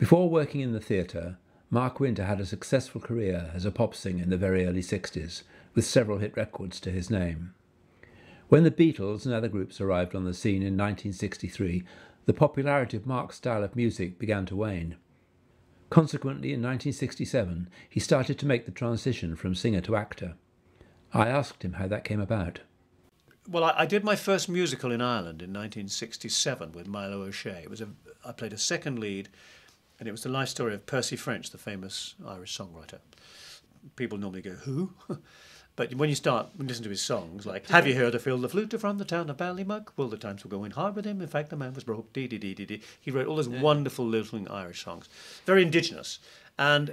Before working in the theatre, Mark Wynter had a successful career as a pop singer in the very early 60s, with several hit records to his name. When the Beatles and other groups arrived on the scene in 1963, the popularity of Mark's style of music began to wane. Consequently, in 1967, he started to make the transition from singer to actor. I asked him how that came about. Well, I, I did my first musical in Ireland in 1967 with Milo O'Shea. It was a, I played a second lead, and it was the life story of Percy French, the famous Irish songwriter. People normally go, "Who?" But when you start listening to his songs, like "Have you heard of Phil the Fluter from the town of Ballymuck? Well, the times were going hard with him. In fact, the man was broke. Dee dee dee dee dee. He wrote all those yeah. wonderful little Irish songs, very indigenous. And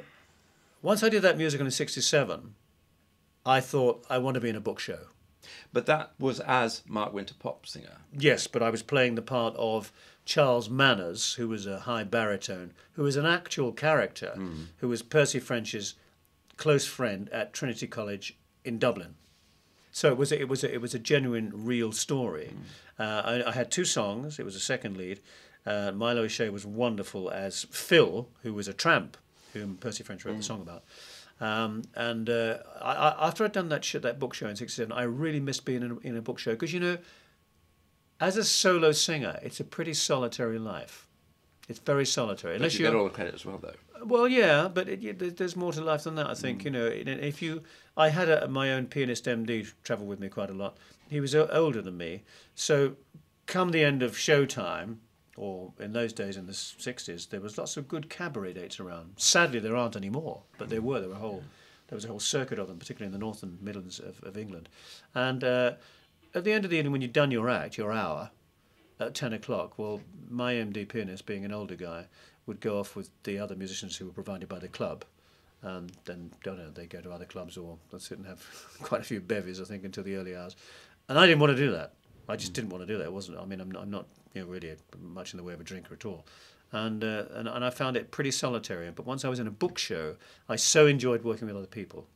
once I did that musical in '67, I thought I want to be in a book show. But that was as Mark Wynter pop singer. Yes, but I was playing the part of Charles Manners, who was a high baritone, who was an actual character, mm. who was Percy French's close friend at Trinity College in Dublin. So it was a, it was a, it was a genuine, real story. Mm. Uh, I, I, had two songs. It was a second lead. Uh, Milo O'Shea was wonderful as Phil, who was a tramp, whom Percy French wrote mm. the song about. Um, and uh, I, after I'd done that sh- that book show in '67, I really missed being in a, in a book show because you know, as a solo singer, it's a pretty solitary life. It's very solitary. Unless you get all the credit as well, though. Well, yeah, but it, there's more to life than that. I think mm. you know. If you, I had a, my own pianist MD travel with me quite a lot. He was older than me, so come the end of showtime, or in those days in the '60s, there was lots of good cabaret dates around. Sadly, there aren't any more, but there were. There were a whole, there was a whole circuit of them, particularly in the north and Midlands of, of England. And uh, at the end of the evening, when you'd done your act, your hour, at 10 o'clock, well, my MD pianist, being an older guy, would go off with the other musicians who were provided by the club. And then, don't know, they'd go to other clubs or sit and have quite a few bevies, I think, until the early hours. And I didn't want to do that. I just didn't want to do that. It wasn't. I mean, I'm, I'm not, you know, really much in the way of a drinker at all. And, uh, and and I found it pretty solitary. But once I was in a book show, I so enjoyed working with other people,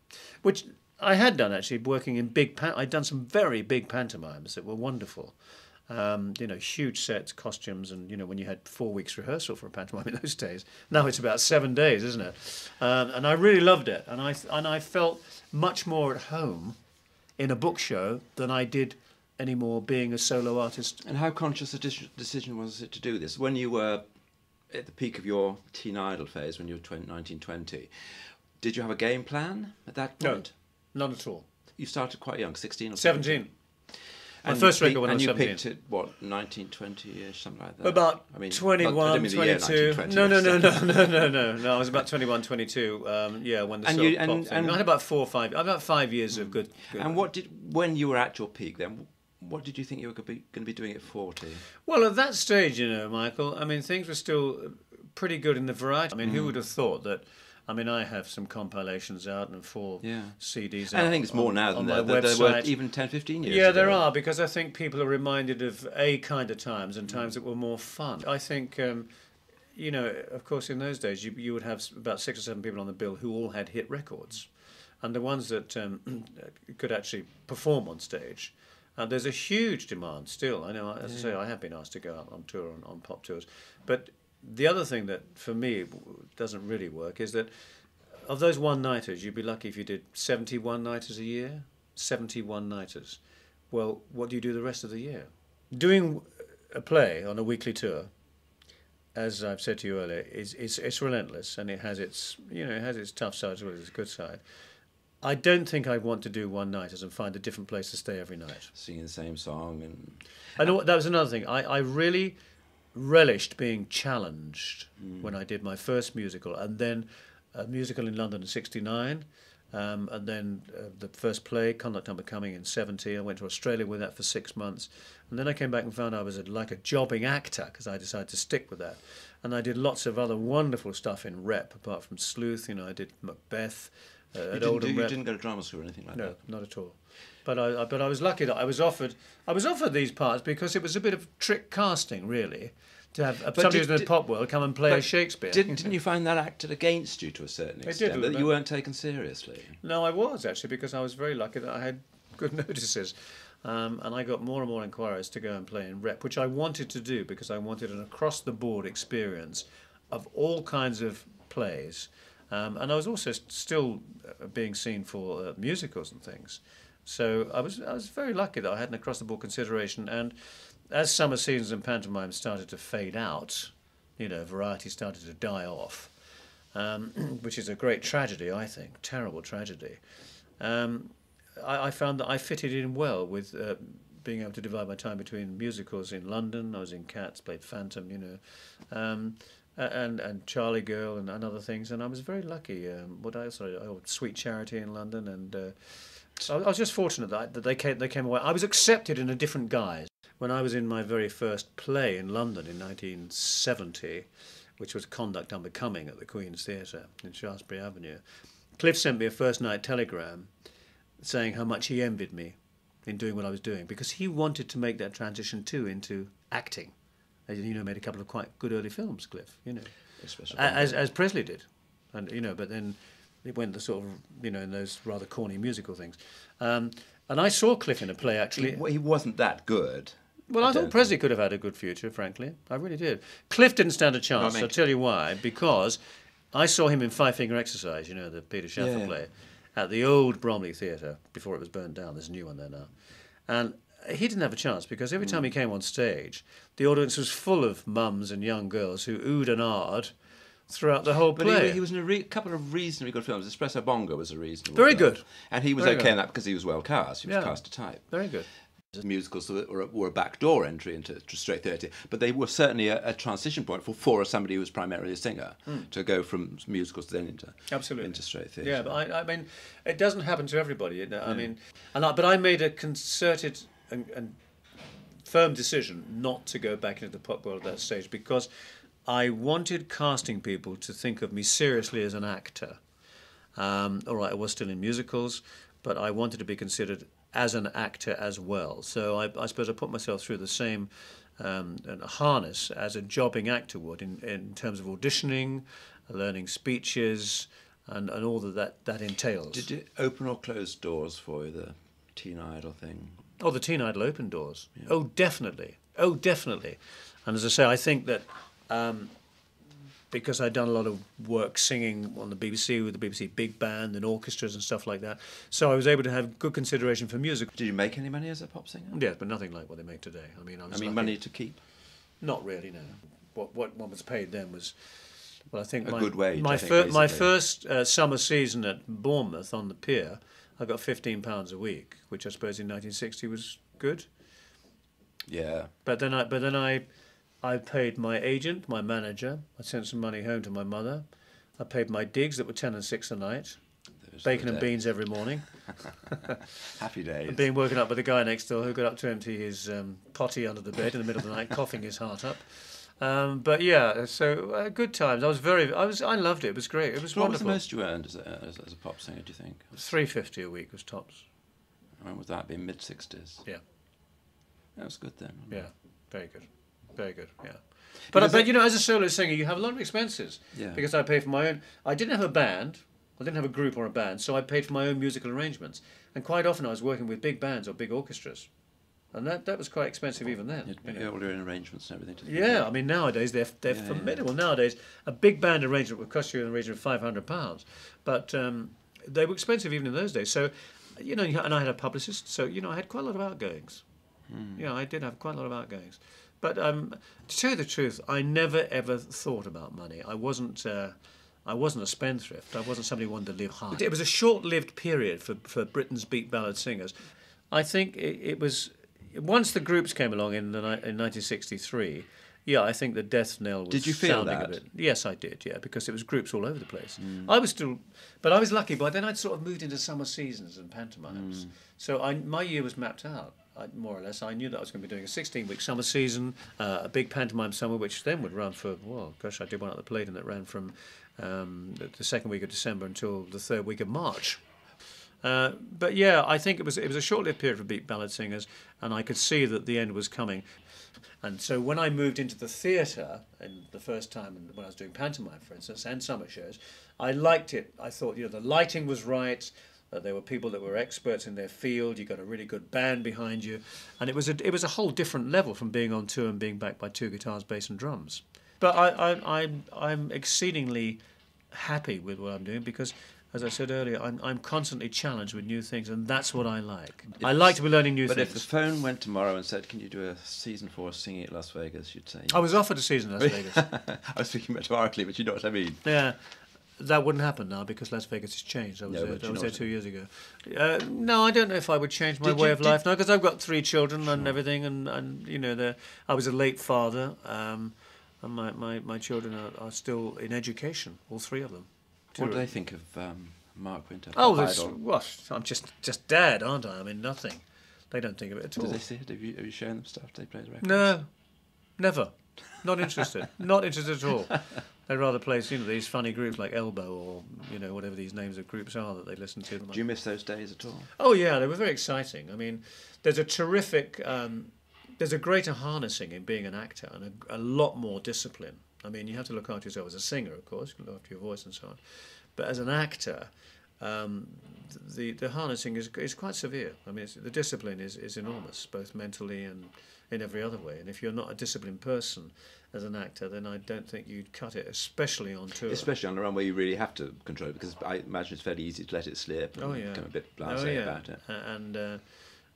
which I had done actually, working in big. Pan- I'd done some very big pantomimes that were wonderful, um, you know, huge sets, costumes, and you know, when you had four weeks rehearsal for a pantomime in those days, now it's about seven days, isn't it? Um, and I really loved it, and I and I felt much more at home in a book show than I did anymore being a solo artist. And how conscious a decision was it to do this when you were at the peak of your teen idol phase, when you were 20, 1920? Did you have a game plan at that point? No, none at all. You started quite young, 16 or 17. 17. My first record when I was 17. And you picked it, what, 1920-ish, something like that? About I mean, 21, 22. No, no, no, no, no, no, no, no. I was about 21, 22, um, yeah, when the and you, and, and, I had about four or five, about five years of good, good And what did, when you were at your peak then, what did you think you were going to be doing at 40? Well, at that stage, you know, Michael, I mean, things were still pretty good in the variety. I mean, mm. who would have thought that I mean, I have some compilations out and four yeah. CDs. And I think it's more on, now than there, there, were even 10, 15 years. Ago. Yeah, ago. there are because I think people are reminded of a kind of times and times that were more fun. I think. Um, you know, of course, in those days, you, you would have about six or seven people on the bill who all had hit records. And the ones that um, could actually perform on stage, and there's a huge demand still. I know, as yeah. I say, I have been asked to go out on tour on, on pop tours, but the other thing that for me doesn't really work is that of those one nighters, you'd be lucky if you did 71 nighters a year. 71 nighters. Well, what do you do the rest of the year? Doing a play on a weekly tour, as I've said to you earlier, is it's, it's relentless and it has its you know it has its tough side as well as its good side. I don't think I'd want to do one nighters and find a different place to stay every night. Singing the same song and. I know that was another thing. I, I really relished being challenged mm. when I did my first musical, and then a musical in London in '69, um, and then uh, the first play, Conduct Unbecoming, in '70. I went to Australia with that for six months, and then I came back and found I was a, like a jobbing actor because I decided to stick with that. And I did lots of other wonderful stuff in rep, apart from Sleuth. You know, I did Macbeth. Uh, you, didn't do, you didn't go to drama school or anything like no, that. No, not at all. But I, I, but I was lucky that I was offered I was offered these parts because it was a bit of trick casting, really, to have but somebody who's in the pop world come and play Shakespeare. Didn't, didn't you find that acted against you to a certain extent? Did, that you weren't taken seriously. No, I was actually because I was very lucky that I had good notices. Um, and I got more and more inquiries to go and play in rep, which I wanted to do because I wanted an across the board experience of all kinds of plays, um, and I was also st- still uh, being seen for uh, musicals and things. So I was I was very lucky that I had an across the board consideration, and as summer seasons and pantomime started to fade out, you know, variety started to die off, um, which is a great tragedy, I think, terrible tragedy. Um, I, I, found that I fitted in well with uh, being able to divide my time between musicals in London. I was in Cats, played Phantom, you know, um, and and Charlie Girl and, and other things. And I was very lucky. Um, what I also oh, Sweet Charity in London, and uh, I, I was just fortunate that, that they came they came away. I was accepted in a different guise when I was in my very first play in London in 1970, which was Conduct Unbecoming at the Queen's Theatre in Shaftesbury Avenue. Cliff sent me a first night telegram saying how much he envied me in doing what I was doing because he wanted to make that transition too into acting. As you know, made a couple of quite good early films, Cliff. You know, as as Presley did, and you know, but then it went the sort of you know in those rather corny musical things. Um, and I saw Cliff in a play actually. He, he wasn't that good. Well, I, I thought Presley could have had a good future, frankly. I really did. Cliff didn't stand a chance. No, I will tell you why. Because I saw him in Five Finger Exercise, you know, the Peter Shaffer yeah. play at the old Bromley Theatre before it was burnt down. There's a new one there now. And he didn't have a chance because every time he mm. came on stage, the audience was full of mums and young girls who oohed and ahed throughout the whole play. But he, he was in a re- couple of reasonably good films. Espresso Bongo was a reasonable Very film. good. And he was Very okay good. in that because he was well cast. He was Yeah. cast to type. Very good. musicals were, were a backdoor entry into straight theatre, but they were certainly a, a transition point for, for somebody who was primarily a singer hmm. to go from musicals then into. Absolutely. into straight theatre. Yeah, but I, I mean, it doesn't happen to everybody. I mean, and I, but I made a concerted and, and firm decision not to go back into the pop world at that stage because I wanted casting people to think of me seriously as an actor. Um, all right, I was still in musicals, but I wanted to be considered as an actor as well. So I, I suppose I put myself through the same um, harness as a jobbing actor would in, in terms of auditioning, learning speeches, and, and all that, that that entails. Did it open or close doors for you, the teen idol thing? Oh, the Teen Idol open doors. Oh, definitely. Oh, definitely. And as I say, I think that um, because I'd done a lot of work singing on the BBC with the BBC Big Band and orchestras and stuff like that, so I was able to have good consideration for music. Did you make any money as a pop singer? Yes, but nothing like what they make today. I mean, I, I mean, lucky. money to keep. Not really, no. What what one was paid then was, well, I think A my good wage, my fir- my first uh, summer season at Bournemouth on the pier, I got fifteen pounds a week, which I suppose in 1960 was good. Yeah. But then I but then I, I paid my agent, my manager. I sent some money home to my mother. I paid my digs that were ten and six a night, Those bacon and beans every morning. Happy days. being woken up by the guy next door who got up to empty his um, potty under the bed in the middle of the night, coughing his heart up. Um, but yeah, so uh, good times. I was very, I was, I loved it. It was great. It was what was the most you earned as a, as, as a pop singer, do you think? Three fifty a week was tops. When was that? Being mid 60s? Yeah. That was good then. Yeah, it? very good, very good. Yeah. But, Because but you know, as a solo singer, you have a lot of expenses Yeah. because I pay for my own. I didn't have a band. I didn't have a group or a band, so I paid for my own musical arrangements. And quite often, I was working with big bands or big orchestras, and that, that was quite expensive even then. You'd you know. all your arrangements and everything. To Yeah, I mean nowadays they're they're Yeah, yeah. formidable. Nowadays, a big band arrangement would cost you in the region of five hundred pounds, but um, they were expensive even in those days. So, you know, and I had a publicist, so you know, I had quite a lot of outgoings. Hmm. Yeah, I did have quite a lot of outgoings. But um, to tell you the truth, I never ever thought about money. I wasn't. Uh, I wasn't a spendthrift. I wasn't somebody who wanted to live high. It was a short-lived period for, for Britain's beat ballad singers. I think it, it was once the groups came along in, the, in 1963. Yeah, I think the death knell was Did you feel sounding that? a bit. Yes, I did. Yeah, because it was groups all over the place. I was still, but I was lucky. By then, I'd sort of moved into summer seasons and pantomimes. So I, my year was mapped out. I, more or less, I knew that I was going to be doing a 16-week summer season, uh, a big pantomime summer, which then would run for well, gosh, I did one at the Palladium that ran from um, the, the second week of December until the third week of March. Uh, but yeah, I think it was it was a short-lived period for beat ballad singers, and I could see that the end was coming. And so when I moved into the theatre, and the first time when I was doing pantomime, for instance, and summer shows, I liked it. I thought you know the lighting was right. Uh, there were people that were experts in their field. You got a really good band behind you, and it was a it was a whole different level from being on tour and being backed by two guitars, bass, and drums. But I, I, I'm, I'm exceedingly happy with what I'm doing because, as I said earlier, I'm, I'm constantly challenged with new things, and that's what I like. I like to be learning new But things. But if the phone went tomorrow and said, "Can you do a season four singing at Las Vegas?" you'd say. I was offered a season in Las Vegas. I was speaking metaphorically, but you know what I mean. Yeah, that wouldn't happen now because Las Vegas has changed. I was No, there, I was there two years ago. Uh, no, I don't know if I would change my Did way you- of life now because I've got three children and everything, and, and you know, the, I was a late father, um, and my, my, my children are, are still in education, all three of them. What do they think of um, Mark Wynter? Oh, that's, Idol? I'm just just dad, aren't I? I mean, nothing. They don't think of it at Do all. they see it? Have you, have you shown them stuff? They play the records? No, never. Not interested. Not interested at all. They'd rather play, you know, these funny groups like Elbow or you know whatever these names of groups are that they listen to. Do you miss those days at all? Oh yeah, they were very exciting. I mean, there's a terrific, um, there's a greater harnessing in being an actor and a, a lot more discipline. I mean, you have to look after yourself as a singer, of course, look after your voice and so on. But as an actor, um, the the harnessing is is quite severe. I mean, the discipline is is enormous, both mentally and in every other way. And if you're not a disciplined person as an actor, then I don't think you'd cut it, especially on tour. Especially on the run where you really have to control it, because I imagine it's fairly easy to let it slip and Oh yeah, become a bit oh, blasé yeah. about it. And uh,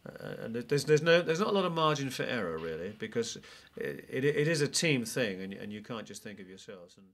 uh, and there's there's no there's not a lot of margin for error really because it, it, it is a team thing and and you can't just think of yourselves and.